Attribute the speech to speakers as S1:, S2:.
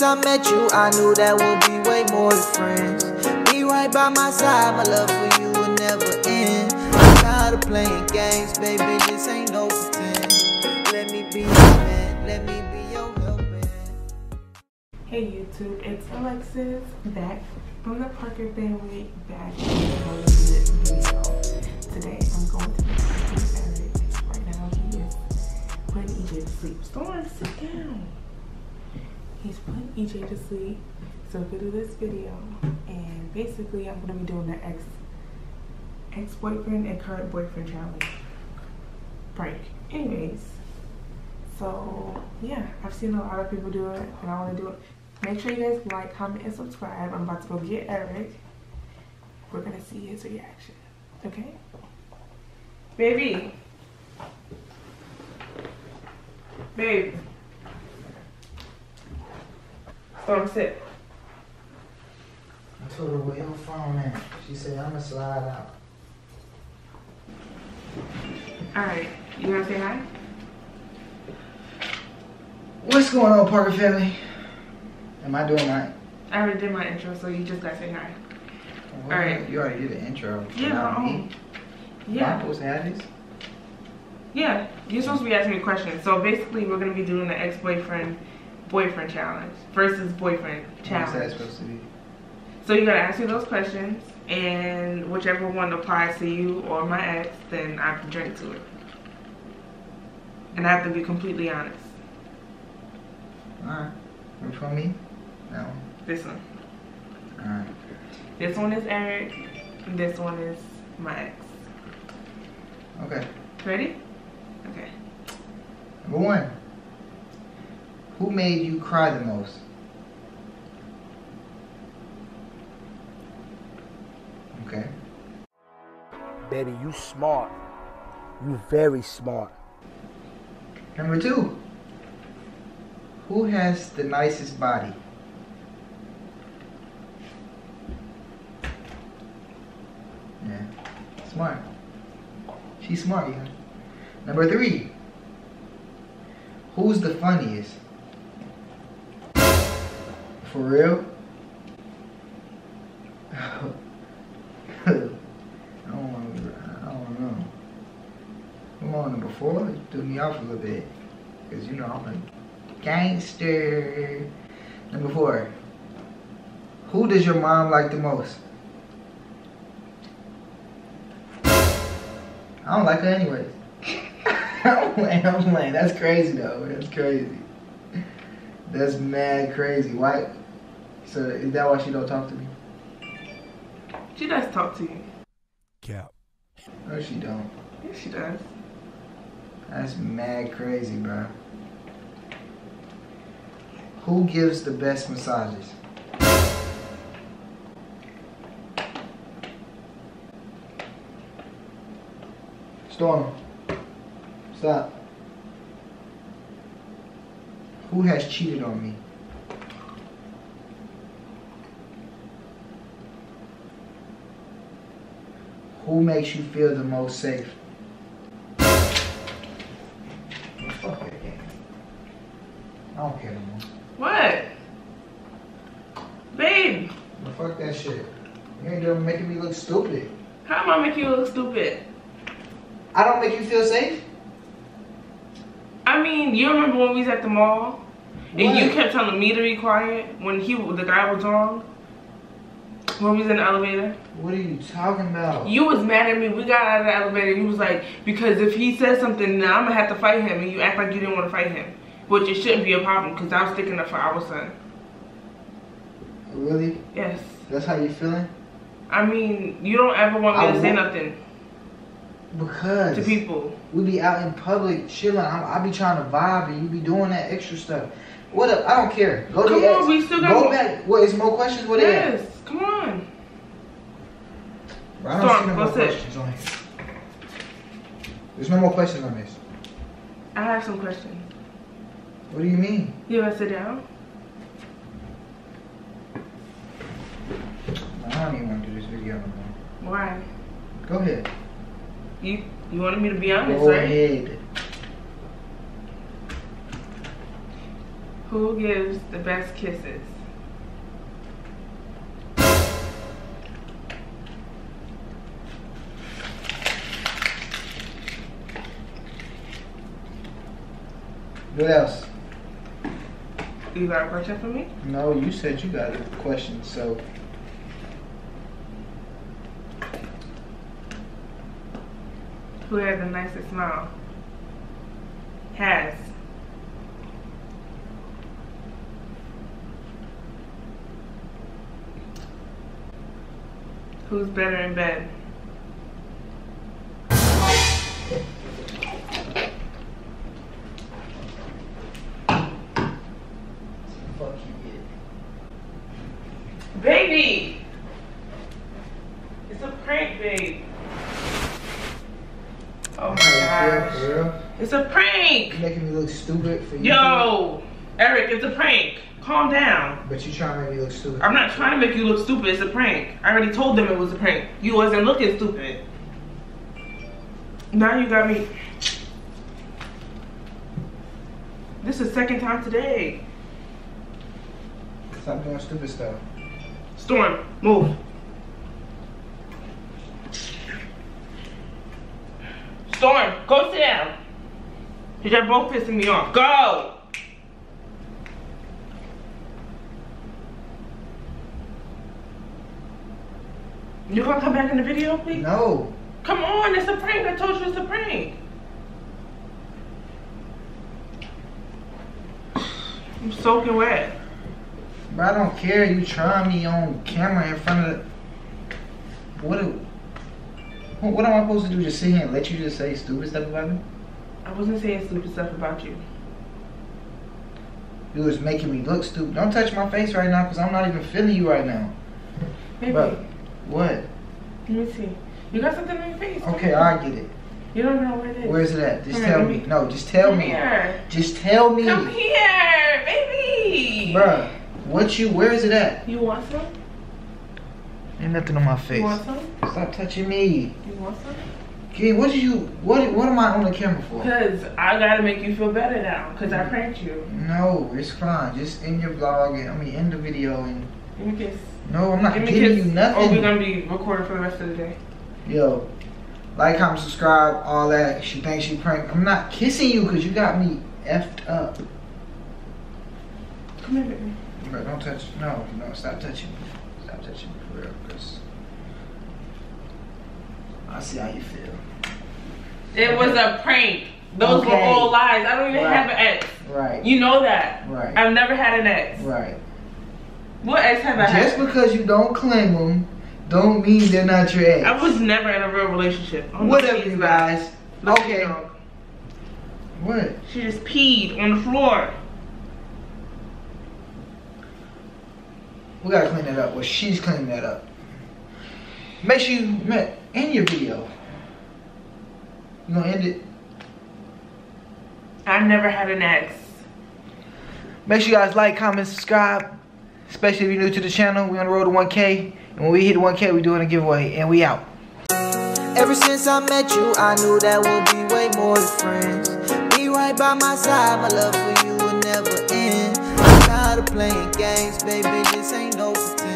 S1: since I met you, I knew that we'll be way more than friends. Be right by my side, my love for you will never end. I'm tired of playing games, baby, this ain't no pretend. Let me be your man, let me be your helping.
S2: Hey YouTube, it's Alexus back from the Parker family back with another video. Today I'm going to He's putting EJ to sleep. So go to this video and basically I'm gonna be doing the ex ex-boyfriend and current boyfriend challenge prank. Anyways, so yeah, I've seen a lot of people do it and I wanna do it. Make sure you guys like, comment, and subscribe. I'm about to go get Eric. We're gonna see his reaction. Okay? Baby. Babe. Storm, sit.
S3: I told her where your phone at. She said I'ma slide out.
S2: Alright, you wanna say hi?
S3: What's going on, Parker family? Am I doing right?
S2: I already did my intro, so you just gotta say hi.
S3: Well,
S2: Alright.
S3: You already did the intro.
S2: Yeah,
S3: me.
S2: own.
S3: Am I
S2: Yeah.
S3: supposed to have this?
S2: Yeah, you're supposed to be asking me questions. So basically, we're gonna be doing the ex-boyfriend boyfriend challenge versus boyfriend
S3: What's that
S2: challenge.
S3: supposed to be?
S2: So you gotta ask me those questions, and whichever one applies to you or my ex, then I have to drink to it. And I have to be completely honest.
S3: Alright. Which one me? That one.
S2: This one.
S3: Alright.
S2: This one is Eric. And this one is my ex.
S3: Okay.
S2: Ready? Okay.
S3: Number one. Who made you cry the most? Okay.
S4: Baby, you smart. You very smart.
S3: Number two. Who has the nicest body? Yeah. Smart. She's smart, yeah. Number three. Who's the funniest? For real? I don't want to, I don't know. Come on, before you threw me off a little bit. Because, you know, I'm a gangster. Number four. Who does your mom like the most? I don't like her anyways. I'm playing, I'm playing. That's crazy though. That's crazy. That's mad crazy. Why? So is that why she don't talk to me?
S2: She does talk to you.
S4: Cap.
S3: No, she don't.
S2: Yes, she does.
S3: That's mad crazy, bro. Who gives the best massages? Storm. Stop. Who has cheated on me? Who makes you feel the most safe? Fuck that game. I don't care no more.
S2: What? Babe,
S3: But fuck that shit. You ain't doing making me look stupid.
S2: how am I making you look stupid?
S3: I don't make you feel safe?
S2: I mean, you remember when we was at the mall? And you kept telling me to be quiet when he the guy was wrong? When we was in the elevator?
S3: What are you talking about?
S2: You was mad at me. We got out of the elevator. You was like, because if he says something, then I'm gonna have to fight him. And you act like you didn't want to fight him, which it shouldn't be a problem because I was sticking up for our son.
S3: Really?
S2: Yes.
S3: That's how you feeling?
S2: I mean, you don't ever want me
S3: I
S2: to say nothing
S3: Because
S2: to people.
S3: we be out in public chilling. I, I be trying to vibe and you be doing that extra stuff. What up? I don't care. Go to
S2: Come
S3: the
S2: on, we still got
S3: Go
S2: more-
S3: back. What is more questions? What they at?
S2: Come on.
S3: Bro, I don't
S2: Storm,
S3: see no more questions on here. There's no more questions on this.
S2: I have some questions.
S3: What do you mean?
S2: You wanna sit down?
S3: I don't even want to do this video no more.
S2: Why?
S3: Go ahead.
S2: You you wanted me to be honest,
S3: Go
S2: right?
S3: ahead.
S2: Who gives the best kisses?
S3: What else?
S2: You got a question for me?
S3: No, you said you got a question, so
S2: Who has the nicest smile? Has. Who's better in bed?
S3: Fuck you get.
S2: Baby! It's a prank, babe. Oh my gosh.
S3: For real?
S2: It's a prank!
S3: You're making me look stupid for you.
S2: Yo! Eric, it's a prank. Calm down.
S3: But you trying to make me look stupid.
S2: I'm not trying to make you look stupid. It's a prank. I already told them it was a prank. You wasn't looking stupid. Now you got me. This is the second time today.
S3: Stop doing stupid stuff.
S2: Storm, move. Storm, go sit down. you you're both pissing me off. Go! You gonna come back in the video, please?
S3: No.
S2: Come on, it's a prank. I told you it's a prank. I'm soaking wet.
S3: But I don't care. You trying me on camera in front of the. What? do- What am I supposed to do? Just sit here and let you just say stupid stuff about me?
S2: I wasn't saying stupid stuff about you.
S3: You was making me look stupid. Don't touch my face right now, cause I'm not even feeling you right now.
S2: Baby,
S3: what?
S2: let me see. You got something on your face?
S3: Okay. I get it.
S2: You don't know where it is.
S3: Where's it at? Just
S2: Come
S3: tell me.
S2: me-
S3: No, just tell
S2: Come
S3: me.
S2: here.
S3: Just tell me.
S2: Come here, baby.
S3: Bruh, what you, where is it at?
S2: You want some?
S3: Ain't nothing on my face.
S2: You want some?
S3: Stop touching me.
S2: You want some?
S3: Okay, what did you, what, what am I on the camera for?
S2: Cause I gotta make you feel better now. Cause I pranked you.
S3: No, it's fine. Just end your vlog and, I mean, end the video and,
S2: Give me a kiss.
S3: no, I'm not
S2: Give me
S3: giving
S2: kiss.
S3: you
S2: Oh,
S3: nothing.
S2: we're gonna be recording for the rest of the day.
S3: Yo, like, comment, subscribe, all that. She thinks she pranked. I'm not kissing you because you got me effed up.
S2: Come here, baby.
S3: Bro, don't touch. No, no, stop touching me. Stop touching me for real, cause I see how you feel.
S2: It was a prank. Those were all lies. I don't even
S3: Right.
S2: have an ex.
S3: Right.
S2: You know that.
S3: Right.
S2: I've never had an ex.
S3: Right.
S2: What ex have I
S3: Just
S2: had?
S3: because you don't claim them, don't mean they're not your ex.
S2: I was never in a real relationship. Oh, no,
S3: Whatever, you guys.
S2: Look
S3: Okay. What?
S2: She just peed on the floor.
S3: We gotta clean that up. Well, she's cleaning that up. Make sure you ma- end your video. You gonna end it?
S2: I never had an ex.
S3: Make sure you guys like, comment, subscribe. Especially if you're new to the channel. We on the road to 1K. And when we hit 1K, we doing a giveaway. And we out.
S1: Ever since I met you, I knew that we'll be way more than friends. Be right by my side, my love for you will never end. I'm tired of playing games, baby, this ain't no over